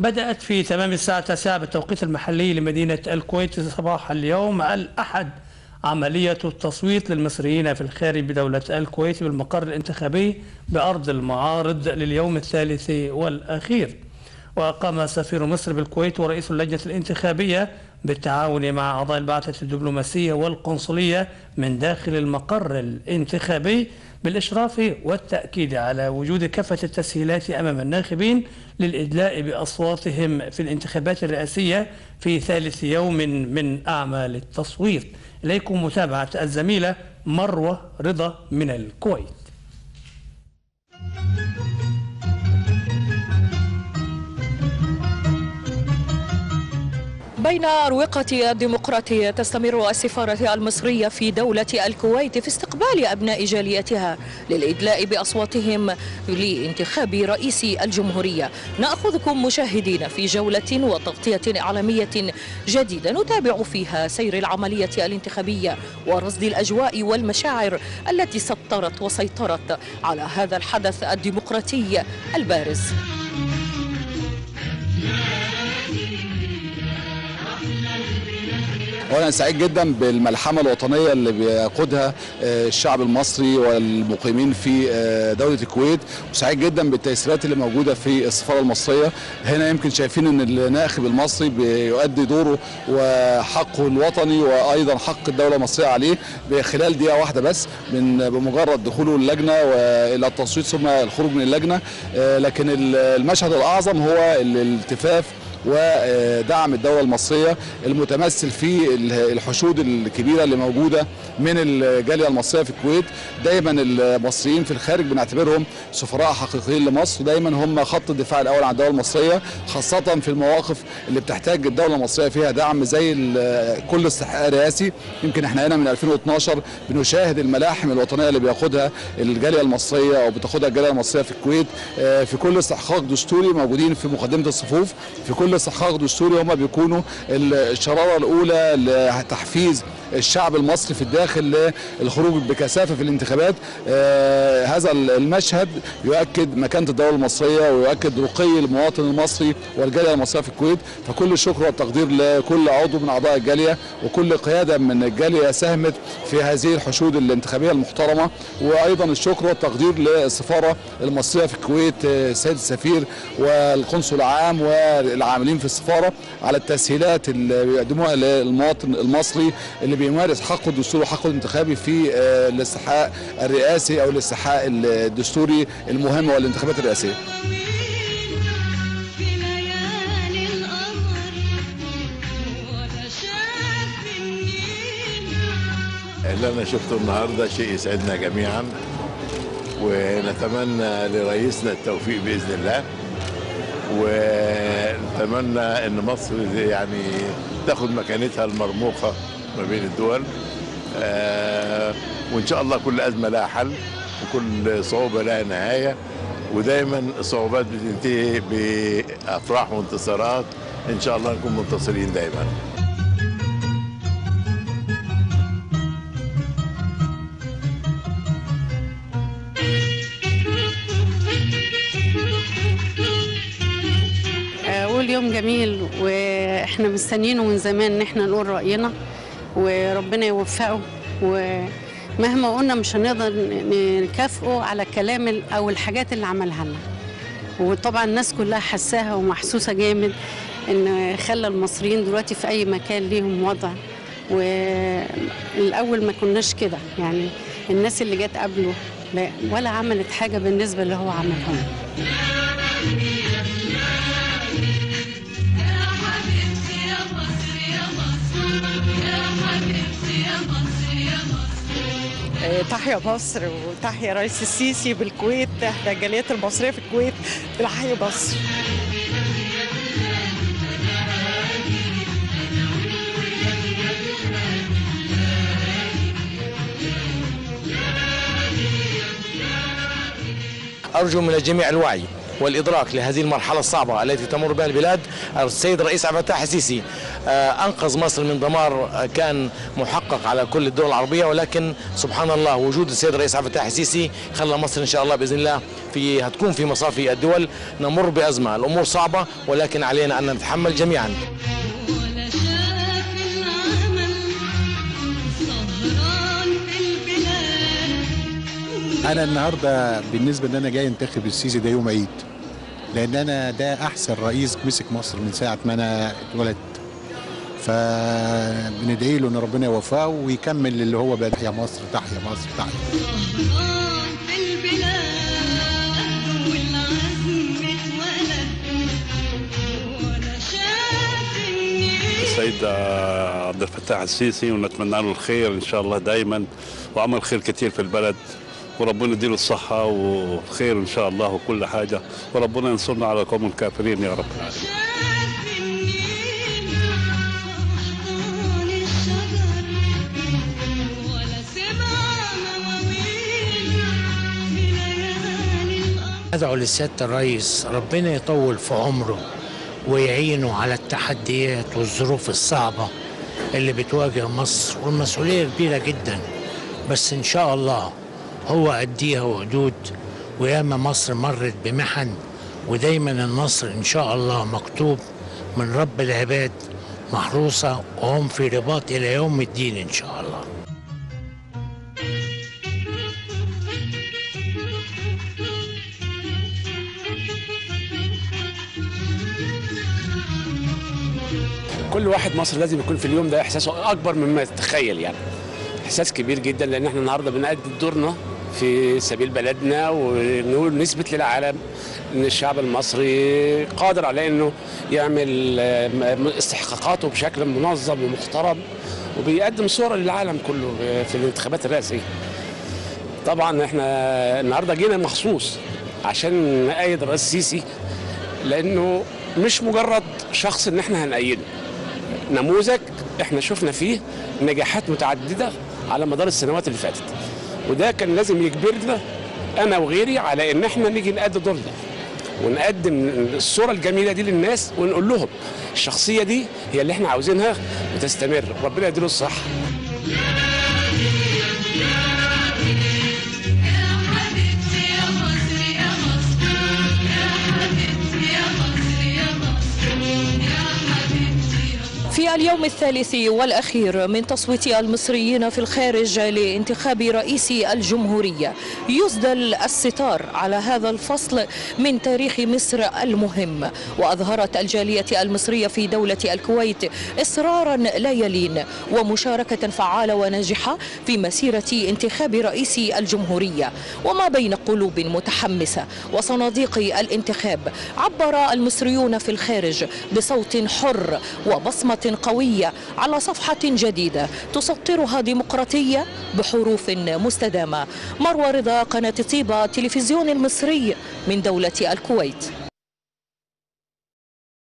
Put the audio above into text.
بدأت في تمام الساعة التاسعة بالتوقيت المحلي لمدينة الكويت صباح اليوم الأحد. عملية التصويت للمصريين في الخارج بدولة الكويت بالمقر الانتخابي بأرض المعارض لليوم الثالث والأخير. وقام سفير مصر بالكويت ورئيس اللجنة الانتخابية بالتعاون مع أعضاء البعثة الدبلوماسية والقنصلية من داخل المقر الانتخابي بالإشراف والتأكيد على وجود كافة التسهيلات أمام الناخبين للإدلاء بأصواتهم في الانتخابات الرئاسية في ثالث يوم من أعمال التصويت. إليكم متابعة الزميلة مروة رضا من الكويت. بين أروقة الديمقراطية تستمر السفارة المصرية في دولة الكويت في استقبال أبناء جاليتها للإدلاء بأصواتهم لانتخاب رئيس الجمهورية. نأخذكم مشاهدين في جولة وتغطية إعلامية جديدة نتابع فيها سير العملية الانتخابية ورصد الأجواء والمشاعر التي سطرت وسيطرت على هذا الحدث الديمقراطي البارز. وأنا سعيد جدا بالملحمة الوطنية اللي بيقودها الشعب المصري والمقيمين في دولة الكويت. وسعيد جدا بالتيسيرات اللي موجودة في السفارة المصرية. هنا يمكن شايفين إن الناخب المصري بيؤدي دوره وحقه الوطني وأيضا حق الدولة المصرية عليه خلال دقيقة واحدة بس من بمجرد دخوله اللجنة وإلى التصويت ثم الخروج من اللجنة. لكن المشهد الأعظم هو الالتفاف ودعم الدولة المصرية المتمثل في الحشود الكبيرة اللي موجودة من الجالية المصرية في الكويت. دايما المصريين في الخارج بنعتبرهم سفراء حقيقيين لمصر. دايما هم خط الدفاع الأول عن الدولة المصرية خاصة في المواقف اللي بتحتاج الدولة المصرية فيها دعم زي كل استحقاق رئاسي. يمكن إحنا هنا من 2012 بنشاهد الملاحم الوطنية اللي بياخدها الجالية المصرية أو بتاخدها الجالية المصرية في الكويت. في كل استحقاق دستوري موجودين في مقدمة الصفوف في كل استحقاق دستوري هم بيكونوا الشرارة الأولى لتحفيز الشعب المصري في الداخل للخروج بكثافة في الانتخابات. آه هذا المشهد يؤكد مكانة الدولة المصرية ويؤكد رقي المواطن المصري والجالية المصرية في الكويت. فكل الشكر والتقدير لكل عضو من أعضاء الجالية وكل قيادة من الجالية ساهمت في هذه الحشود الانتخابية المحترمة. وأيضا الشكر والتقدير للسفارة المصرية في الكويت السيد السفير والقنصل العام والعاملين في السفارة على التسهيلات اللي بيقدموها للمواطن المصري اللي بيمارس حقه الدستوري وحقه الانتخابي في الاستحقاق الرئاسي أو الاستحقاق الدستوري المهم والانتخابات الرئاسية. اللي أنا شفته النهارده شيء يسعدنا جميعا ونتمنى لرئيسنا التوفيق بإذن الله ونتمنى إن مصر يعني تاخد مكانتها المرموقة ما بين الدول. آه وإن شاء الله كل أزمة لها حل وكل صعوبة لها نهاية. ودايما الصعوبات بتنتهي بأفراح وانتصارات. إن شاء الله نكون منتصرين دايما. يوم جميل وإحنا مستنيينه من زمان ان إحنا نقول رأينا. وربنا يوفقه. ومهما قلنا مش هنقدر نكافئه على الكلام أو الحاجات اللي عملها لنا. وطبعا الناس كلها حساها ومحسوسة جامد إن خلى المصريين دلوقتي في أي مكان ليهم وضع. والأول ما كناش كده. يعني الناس اللي جت قبله ولا عملت حاجة بالنسبة اللي هو عملهم تحيا مصر وتحيا رئيس السيسي بالكويت احدى الجاليات المصرية في الكويت. تحيا مصر. أرجو من الجميع الوعي والإدراك لهذه المرحلة الصعبة التي تمر بها البلاد السيد الرئيس عبد الفتاح السيسي آه، أنقذ مصر من دمار آه، كان محقق على كل الدول العربية ولكن سبحان الله وجود السيد الرئيس عبد الفتاح السيسي خلى مصر إن شاء الله بإذن الله في هتكون في مصافي الدول. نمر بأزمة. الأمور صعبة ولكن علينا أن نتحمل جميعا. أنا النهارده بالنسبة إن أنا جاي أنتخب السيسي ده يوم عيد. لأن أنا ده أحسن رئيس مسك مصر من ساعة ما أنا اتولدت. فبندعي له إن ربنا يوفقه ويكمل اللي هو بدا يا مصر تحيا مصر تحيا. السيد عبد الفتاح السيسي ونتمنى له الخير إن شاء الله دائما وعمل خير كثير في البلد. وربنا يديله الصحة وخير إن شاء الله وكل حاجة. وربنا ينصرنا على القوم الكافرين يا رب. العالمين أدعو لسيادة الرئيس ربنا يطول في عمره ويعينه على التحديات والظروف الصعبة اللي بتواجه مصر والمسؤولية كبيرة جدا. بس إن شاء الله هو قديها وقدود وياما مصر مرت بمحن ودايما النصر إن شاء الله مكتوب من رب العباد محروسة وهم في رباط إلى يوم الدين إن شاء الله. كل واحد مصري لازم يكون في اليوم ده إحساسه أكبر مما يتخيل يعني. إحساس كبير جدا لأن إحنا النهارده بنأدي دورنا في سبيل بلدنا ونقول نثبت للعالم إن الشعب المصري قادر على إنه يعمل آه، استحقاقاته بشكل منظم ومحترم وبيقدم صورة للعالم كله في الانتخابات الرئاسية. طبعا إحنا النهارده جينا مخصوص عشان نأيد الرئيس السيسي لأنه مش مجرد شخص إن إحنا هنأيده نموذج إحنا شفنا فيه نجاحات متعددة على مدار السنوات اللي فاتت. وده كان لازم يجبرنا أنا وغيري على إن إحنا نيجي نأدي دورنا. ونقدم الصورة الجميلة دي للناس ونقول لهم الشخصية دي هي اللي إحنا عاوزينها وتستمر. ربنا يديله الصحة. اليوم الثالث والأخير من تصويت المصريين في الخارج لانتخاب رئيس الجمهورية. يسدل الستار على هذا الفصل من تاريخ مصر المهم. وأظهرت الجالية المصرية في دولة الكويت إصرارا لا يلين ومشاركة فعالة وناجحة في مسيرة انتخاب رئيس الجمهورية. وما بين قلوب متحمسة وصناديق الانتخاب عبر المصريون في الخارج بصوت حر وبصمة قوية على صفحة جديدة تسطرها ديمقراطية بحروف مستدامة. مروى رضا قناة طيبة تلفزيون المصري من دولة الكويت.